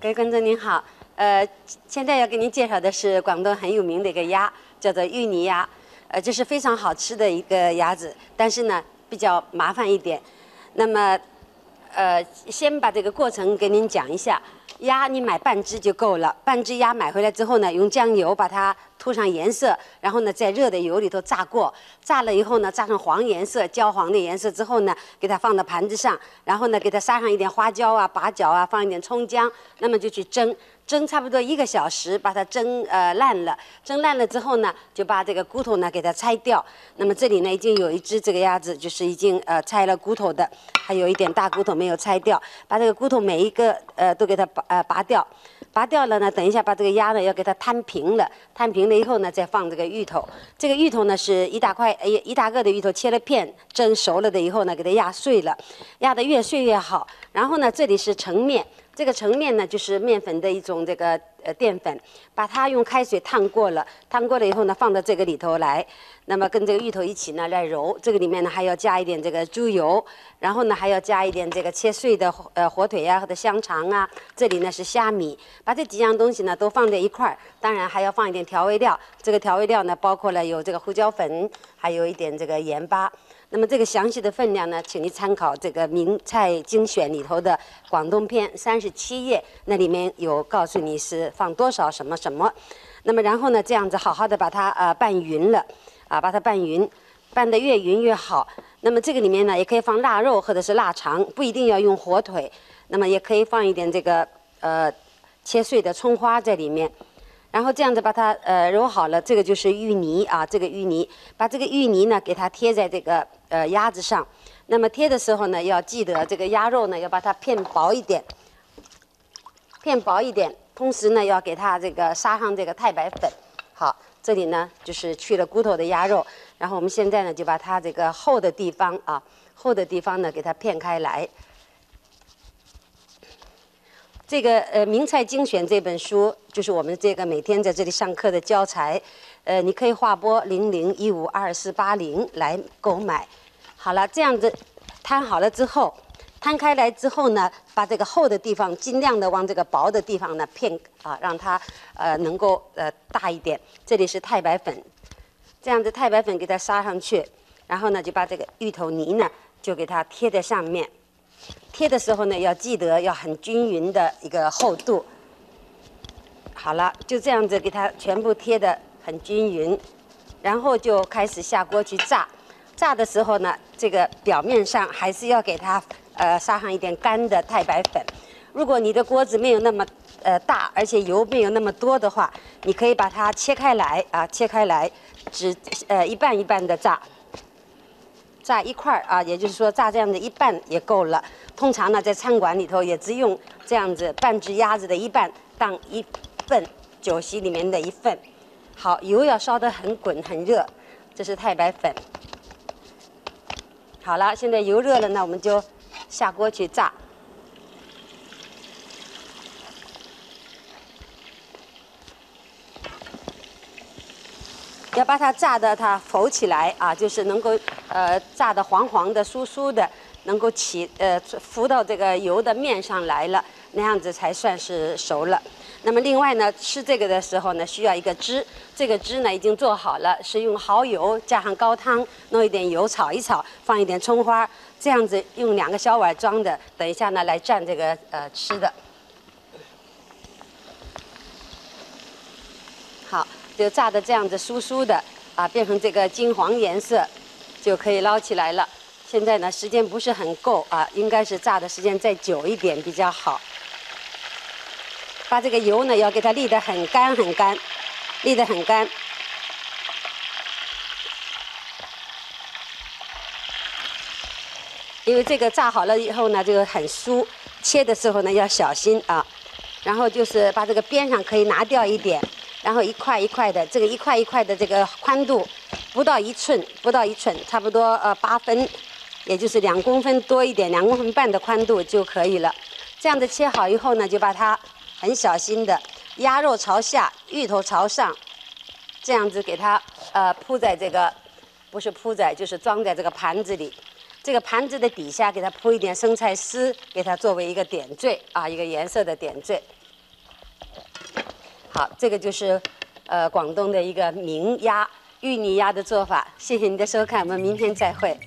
各位观众您好，呃，现在要给您介绍的是广东很有名的一个鸭，叫做芋泥鸭，呃，这是非常好吃的一个鸭子，但是呢比较麻烦一点。那么，呃，先把这个过程给您讲一下。鸭你买半只就够了，半只鸭买回来之后呢，用酱油把它涂上颜色，然后呢在热的油里头炸过，炸了以后呢，炸成黄颜色、焦黄的颜色之后呢，给它放到盘子上，然后呢给它撒上一点花椒啊、八角啊，放一点葱姜，那么就去蒸。蒸差不多一个小时，把它蒸呃烂了。蒸烂了之后呢，就把这个骨头呢给它拆掉。那么这里呢已经有一只这个鸭子，就是已经呃拆了骨头的，还有一点大骨头没有拆掉。把这个骨头每一个呃都给它拔呃拔掉。拔掉了呢，等一下把这个鸭呢要给它摊平了。摊平了以后呢，再放这个芋头。这个芋头呢是一大块一一大个的芋头，切了片，蒸熟了的以后呢，给它压碎了，压得越碎越好。然后呢，这里是成面。这个成面呢，就是面粉的一种这个呃淀粉，把它用开水烫过了，烫过了以后呢，放到这个里头来，那么跟这个芋头一起呢来揉。这个里面呢还要加一点这个猪油，然后呢还要加一点这个切碎的呃火腿呀或者香肠啊。这里呢是虾米，把这几样东西呢都放在一块儿，当然还要放一点调味料。这个调味料呢包括了有这个胡椒粉，还有一点这个盐巴。那么这个详细的分量呢，请你参考这个名菜精选里头的广东篇三十七页，那里面有告诉你是放多少什么什么。那么然后呢，这样子好好的把它呃拌匀了，啊把它拌匀，拌得越匀越好。那么这个里面呢，也可以放腊肉或者是腊肠，不一定要用火腿。那么也可以放一点这个呃切碎的葱花在里面。然后这样子把它呃揉好了，这个就是芋泥啊，这个芋泥，把这个芋泥呢给它贴在这个呃鸭子上。那么贴的时候呢，要记得这个鸭肉呢要把它片薄一点，片薄一点。同时呢，要给它这个撒上这个太白粉。好，这里呢就是去了骨头的鸭肉。然后我们现在呢就把它这个厚的地方啊，厚的地方呢给它片开来。这个呃名菜精选这本书就是我们这个每天在这里上课的教材，呃，你可以划拨零零一五二四八零来购买。好了，这样子摊好了之后，摊开来之后呢，把这个厚的地方尽量的往这个薄的地方呢片啊，让它呃能够呃大一点。这里是太白粉，这样子太白粉给它撒上去，然后呢就把这个芋头泥呢就给它贴在上面。贴的时候呢，要记得要很均匀的一个厚度。好了，就这样子给它全部贴的很均匀，然后就开始下锅去炸。炸的时候呢，这个表面上还是要给它呃撒上一点干的太白粉。如果你的锅子没有那么呃大，而且油没有那么多的话，你可以把它切开来啊，切开来，只呃一半一半的炸。炸一块儿啊，也就是说炸这样的一半也够了。通常呢，在餐馆里头也只用这样子半只鸭子的一半当一份酒席里面的一份。好，油要烧得很滚很热，这是太白粉。好了，现在油热了，那我们就下锅去炸。要把它炸的它浮起来啊，就是能够呃炸的黄黄的、酥酥的，能够起呃浮到这个油的面上来了，那样子才算是熟了。那么另外呢，吃这个的时候呢，需要一个汁，这个汁呢已经做好了，是用蚝油加上高汤，弄一点油炒一炒，放一点葱花，这样子用两个小碗装的，等一下呢来蘸这个呃吃的。好。就炸的这样子酥酥的啊，变成这个金黄颜色，就可以捞起来了。现在呢，时间不是很够啊，应该是炸的时间再久一点比较好。把这个油呢，要给它沥得很干很干，沥得很干。因为这个炸好了以后呢，这个很酥，切的时候呢要小心啊。然后就是把这个边上可以拿掉一点。然后一块一块的，这个一块一块的这个宽度不到一寸，不到一寸，差不多呃八分，也就是两公分多一点，两公分半的宽度就可以了。这样子切好以后呢，就把它很小心的鸭肉朝下，芋头朝上，这样子给它呃铺在这个，不是铺在，就是装在这个盘子里。这个盘子的底下给它铺一点生菜丝，给它作为一个点缀啊，一个颜色的点缀。好，这个就是呃广东的一个名鸭芋泥鸭的做法。谢谢您的收看，我们明天再会。